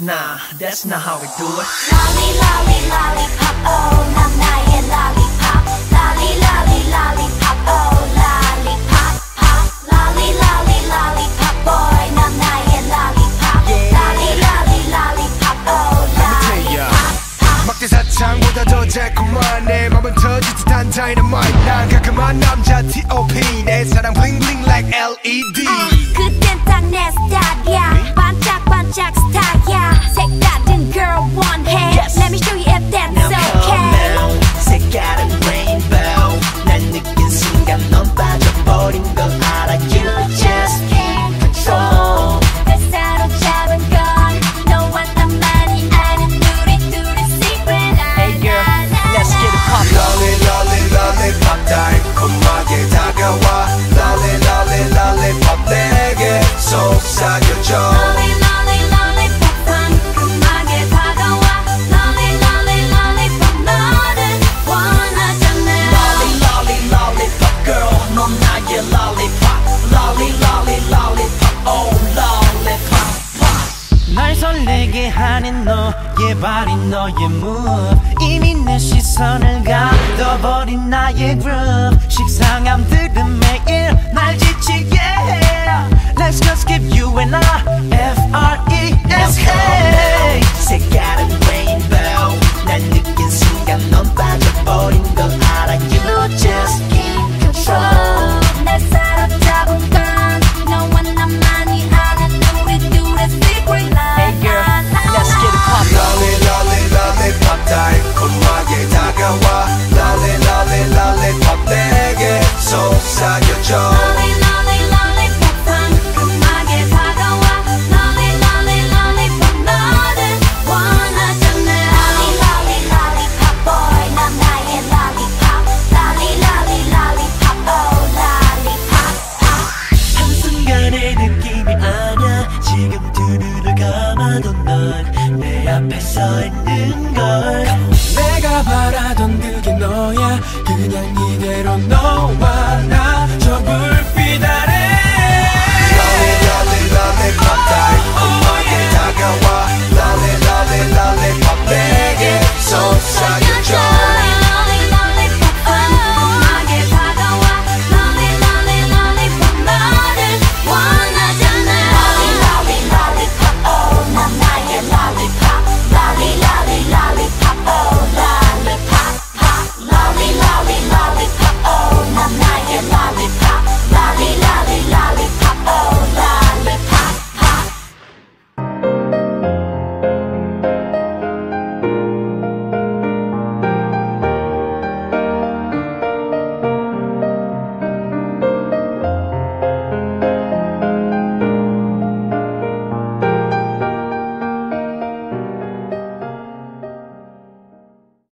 Nah, that's not how we do it. Lolly, lolly, lollipop, oh, nah, nah, yeah, lollipop. Lolly, lolly, lollipop, oh, lollipop, pop. Lolly, lolly, lollipop, boy, nah, nah, yeah, lollipop. Lolly, lolly, lollipop, oh, lollipop, pop. 막대 사탕보다 더 달콤한 내 맘은 터질 듯한 다이너마이트 난 가끔한 남자 T.O.P 내 사랑 bling bling like LED 아, 그땐 딱내 스타일 나는 너의 발이 너의 무 이미 내 시선을 가둬버린 나의 그룹. 식상함들은 매일 날 지치게. 해 Let's just give you and I 서 있는 걸. 내가 바라던 그게 너야. 그냥 이대로 너와 나 저 불빛 아래 lolli lolli lollipop 달콤하게 다가와. lolli lolli lollipop 내게 속삭여줘.